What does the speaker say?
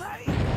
Hey!